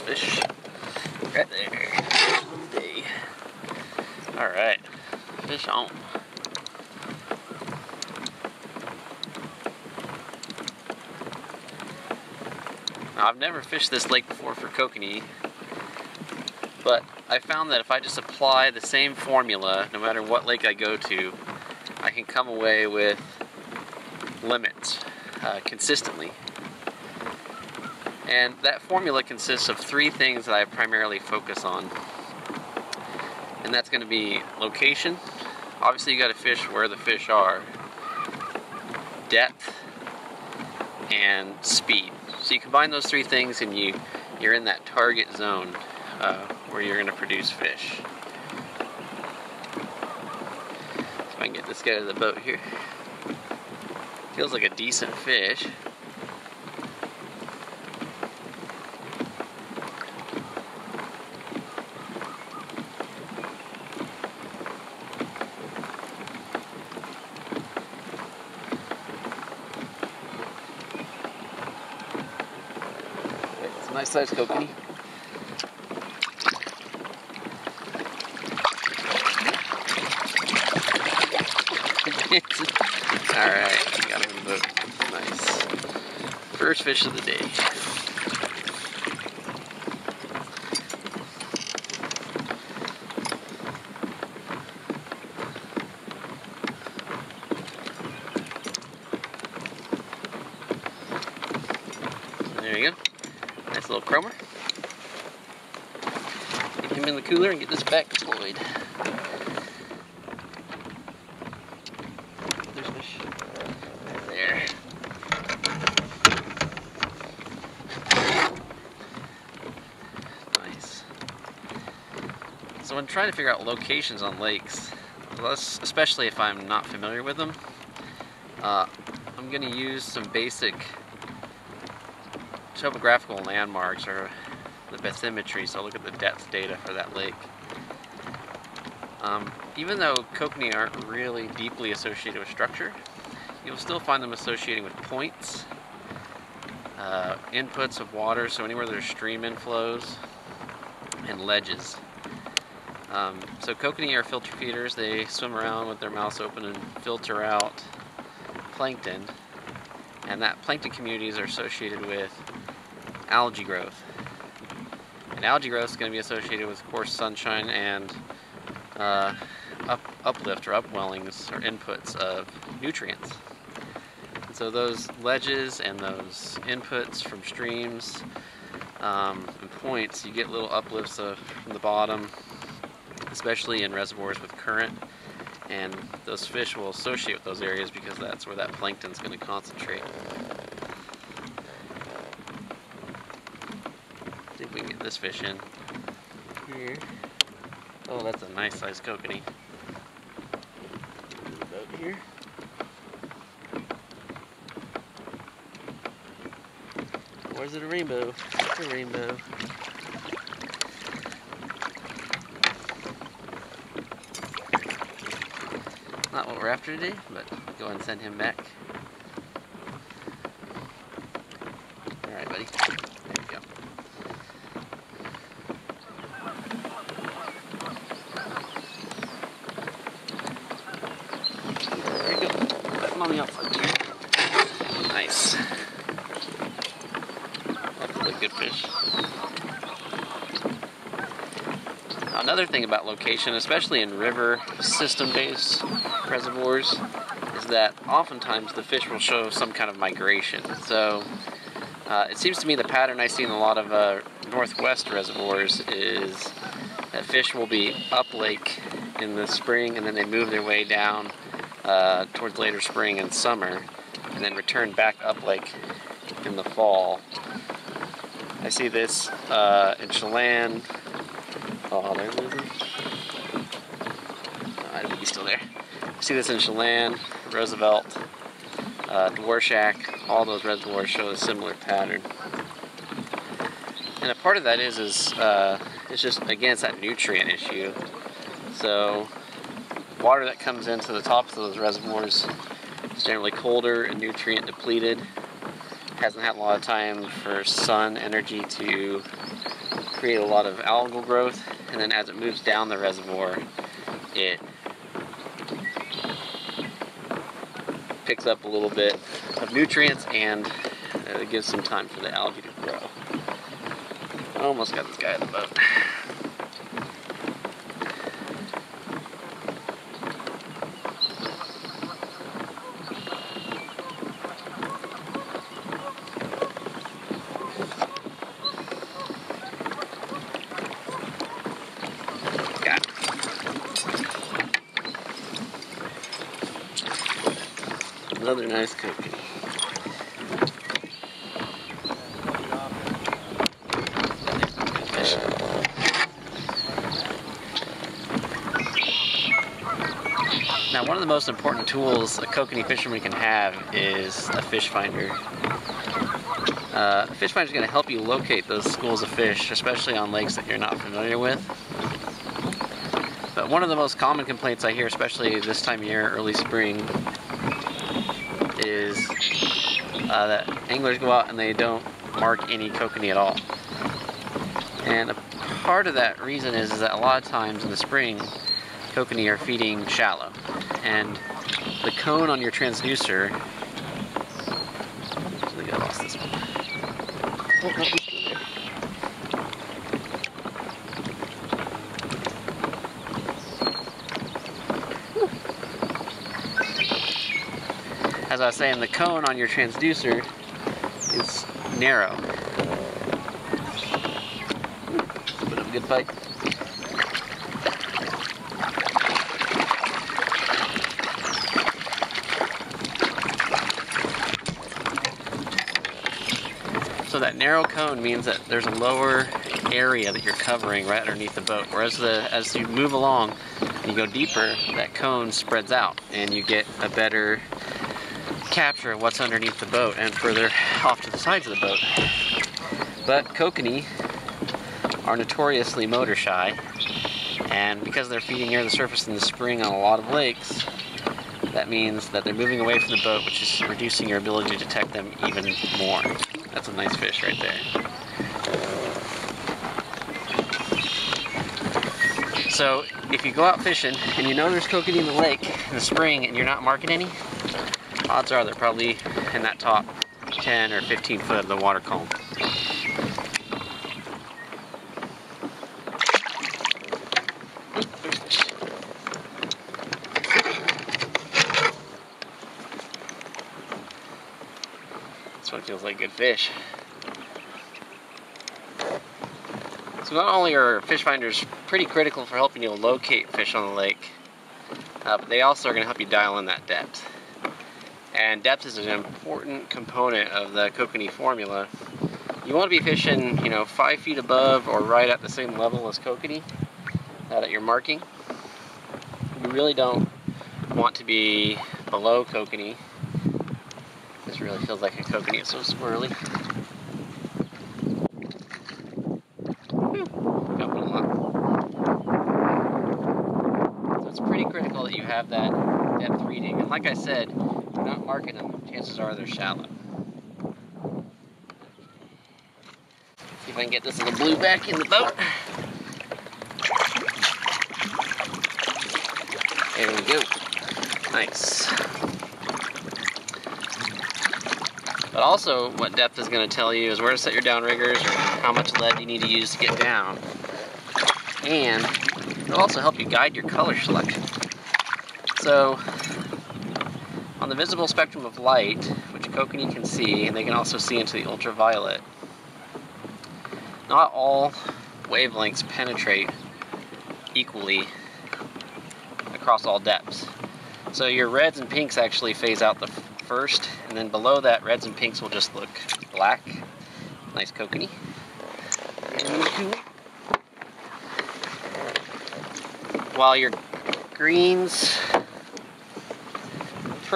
Fish. Right there. Alright. Fish on. Now, I've never fished this lake before for kokanee, but I found that if I just apply the same formula, no matter what lake I go to, I can come away with limits uh, consistently. And that formula consists of three things that I primarily focus on. And that's going to be location. Obviously, you got to fish where the fish are, depth, and speed. So you combine those three things, and you you're in that target zone uh, where you're going to produce fish. So I can get this guy to the boat here. Feels like a decent fish. Nice size kokanee. Alright, got him. Nice. First fish of the day. There you go. Nice little chromer. Get him in the and get this back deployed. There's fish. There. Nice. So when trying to figure out locations on lakes, especially if I'm not familiar with them, uh, I'm going to use some basic topographical landmarks or the bathymetry, so look at the depth data for that lake. Um, even though kokanee aren't really deeply associated with structure, you'll still find them associating with points, uh, inputs of water, so anywhere there's stream inflows, and ledges. Um, so kokanee are filter feeders. They swim around with their mouths open and filter out plankton, and that plankton communities are associated with algae growth. And algae growth is going to be associated with, course, sunshine and uh, up, uplift or upwellings or inputs of nutrients. And so those ledges and those inputs from streams um, and points, you get little uplifts of, from the bottom, especially in reservoirs with current. And those fish will associate with those areas because that's where that plankton is going to concentrate. See if we can get this fish in. Here. Oh, that's a nice sized kokanee. Boat here. Where's it a rainbow? It's a rainbow. Not what we're after today, but go and send him back. Alright, buddy. There you go. There you go. Put him on the outside. Nice. That's a good fish. Now, another thing about location, especially in river system based reservoirs, is that oftentimes the fish will show some kind of migration. So uh, it seems to me the pattern I see in a lot of uh, northwest reservoirs is that fish will be up lake in the spring and then they move their way down uh, towards later spring and summer and then return back up lake in the fall. I see this uh, in Chelan. Oh, there it is. Oh, I think he's still there. See this in Chelan, Roosevelt, uh. All those reservoirs show a similar pattern. And a part of that is, is uh, it's just again it's that nutrient issue. So water that comes into the tops of those reservoirs is generally colder and nutrient depleted. hasn't had a lot of time for sun energy to create a lot of algal growth, and then as it moves down the reservoir, it picks up a little bit of nutrients and it gives some time for the algae to grow. I almost got this guy in the boat. Another nice cookie. Now, one of the most important tools a kokanee fisherman can have is a fish finder. Uh, a fish finder is going to help you locate those schools of fish, especially on lakes that you're not familiar with. But one of the most common complaints I hear, especially this time of year, early spring, is uh, that anglers go out and they don't mark any kokanee at all. And a part of that reason is, is that a lot of times in the spring, kokanee are feeding shallow. And the cone on your transducer, I lost this one. As I was saying, the cone on your transducer is narrow. A good fight. So that narrow cone means that there's a lower area that you're covering right underneath the boat. Whereas the, as you move along and you go deeper, that cone spreads out and you get a better capture what's underneath the boat and further off to the sides of the boat. But kokanee are notoriously motor shy and because they're feeding near the surface in the spring on a lot of lakes, that means that they're moving away from the boat, which is reducing your ability to detect them even more. That's a nice fish right there. So if you go out fishing and you know there's kokanee in the lake in the spring and you're not marking any, odds are they're probably in that top 10 or 15 foot of the water column. This one feels like good fish. So not only are fish finders pretty critical for helping you locate fish on the lake, uh, but they also are going to help you dial in that depth. And depth is an important component of the kokanee formula. You want to be fishing, you know, five feet above or right at the same level as kokanee uh, that you're marking. You really don't want to be below kokanee. This really feels like a kokanee, it's so swirly. So it's pretty critical that you have that depth reading. And like I said, not marking them, chances are they're shallow. See if I can get this little blue back in the boat. There we go. Nice. But also, what depth is going to tell you is where to set your downriggers or how much lead you need to use to get down. And it'll also help you guide your color selection. So, on the visible spectrum of light, which kokanee can see, and they can also see into the ultraviolet, not all wavelengths penetrate equally across all depths. So your reds and pinks actually phase out the first, and then below that, reds and pinks will just look black. Nice kokanee. While your greens,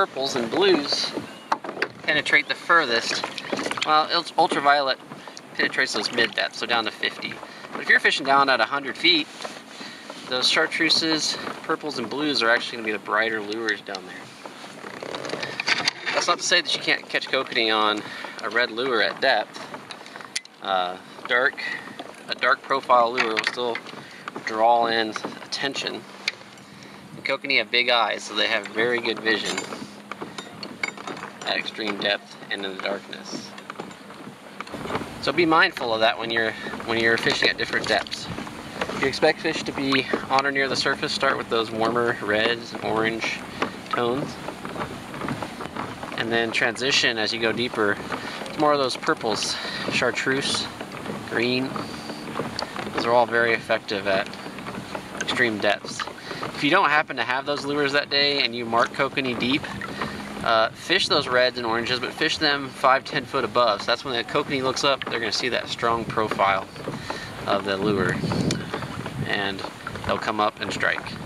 purples, and blues penetrate the furthest, well, ultraviolet penetrates those mid depths, so down to 50. But if you're fishing down at 100 feet, those chartreuses, purples, and blues are actually going to be the brighter lures down there. That's not to say that you can't catch kokanee on a red lure at depth, uh, dark, a dark profile lure will still draw in attention. The kokanee have big eyes, so they have very good vision at extreme depth and in the darkness. So be mindful of that when you're when you're fishing at different depths. If you expect fish to be on or near the surface, start with those warmer reds and orange tones. And then transition as you go deeper to more of those purples, chartreuse, green. Those are all very effective at extreme depths. If you don't happen to have those lures that day and you mark kokanee deep, uh, fish those reds and oranges, but fish them 5, 10 foot above. So that's when the kokanee looks up, they're going to see that strong profile of the lure. And they'll come up and strike.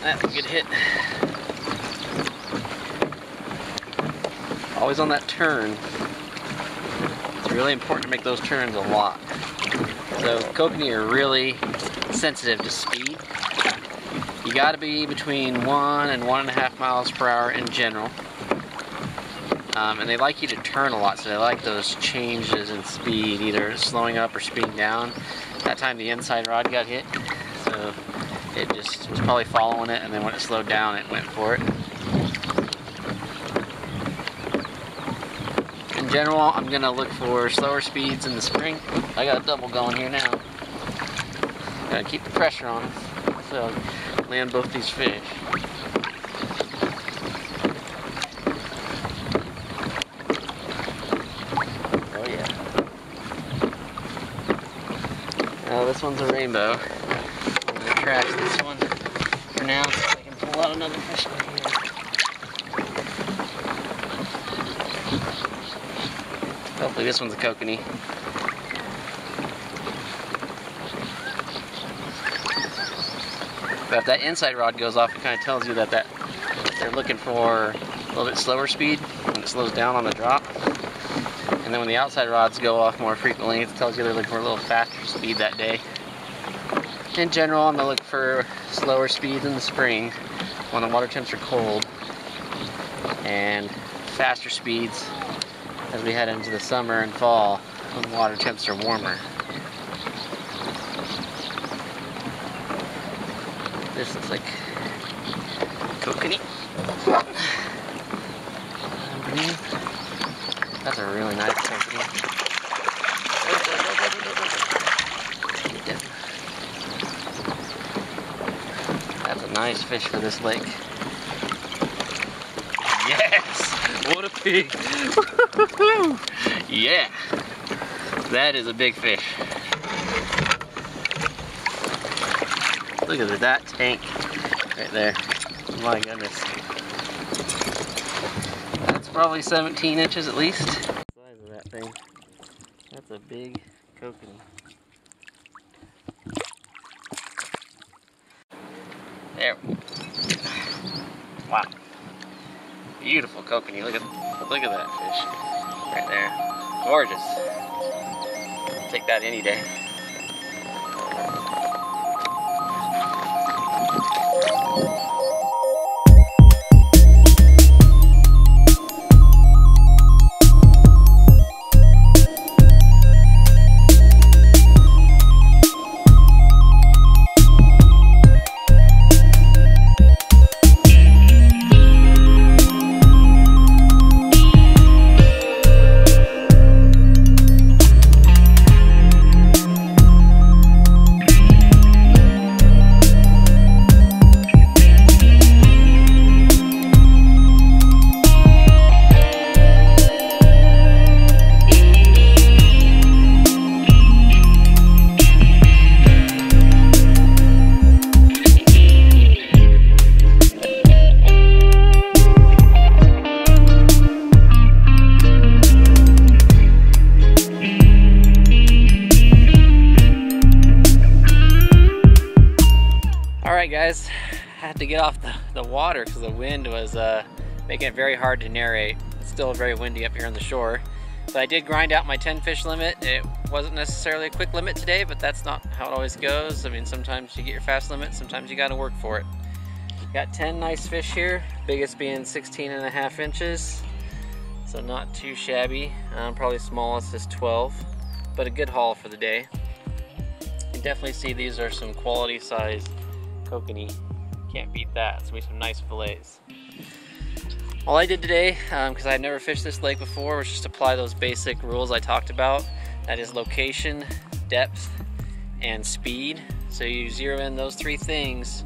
That's a good hit. Always on that turn. It's really important to make those turns a lot. So kokanee are really sensitive to speed. You got to be between one and one and a half miles per hour in general. Um, and they like you to turn a lot, so they like those changes in speed, either slowing up or speeding down. That time the inside rod got hit, so it just was probably following it, and then when it slowed down, it went for it. In general, I'm gonna look for slower speeds in the spring. I got a double going here now. Gotta keep the pressure on so land both these fish. Oh yeah. Now this one's a rainbow. I'm gonna trash this one for now so I can pull out another fish right here. Hopefully this one's a kokanee. But if that inside rod goes off, it kind of tells you that, that they're looking for a little bit slower speed it slows down on the drop. And then when the outside rods go off more frequently, it tells you they're looking for a little faster speed that day. In general, I'm gonna look for slower speeds in the spring when the water temps are cold and faster speeds as we head into the summer and fall when water temps are warmer. This looks like kokanee. That's a really nice kokanee. That's a nice fish for this lake. Yes! What a pig! yeah! That is a big fish. Look at that tank right there. My goodness. That's probably 17 inches at least. Size of that thing. That's a big kokanee. There. Wow. Beautiful kokanee. Look at look at that fish. Right there. Gorgeous. Take that any day. Guys, I had to get off the, the water because the wind was uh, making it very hard to narrate. It's still very windy up here on the shore. But I did grind out my 10 fish limit. It wasn't necessarily a quick limit today, but that's not how it always goes. I mean, sometimes you get your fast limit, sometimes you gotta work for it. Got 10 nice fish here, biggest being 16 and a half inches. So not too shabby. Um, probably smallest is 12, but a good haul for the day. You definitely see these are some quality size kokanee. Can't beat that. It's gonna be some nice fillets. All I did today, because um, I had never fished this lake before, was just apply those basic rules I talked about. That is location, depth, and speed. So you zero in those three things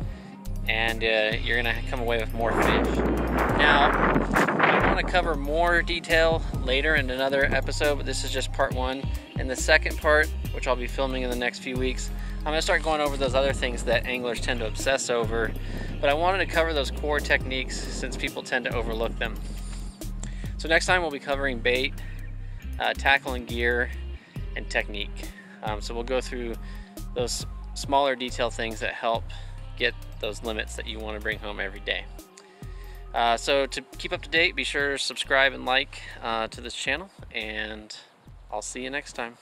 and uh, you're gonna come away with more fish. Now, I wanna cover more detail later in another episode, but this is just part one. In the second part, which I'll be filming in the next few weeks, I'm gonna start going over those other things that anglers tend to obsess over, but I wanted to cover those core techniques since people tend to overlook them. So next time we'll be covering bait, uh, tackle and gear, and technique. Um, so we'll go through those smaller detail things that help get those limits that you want to bring home every day. Uh, so to keep up to date, be sure to subscribe and like uh, to this channel, and I'll see you next time.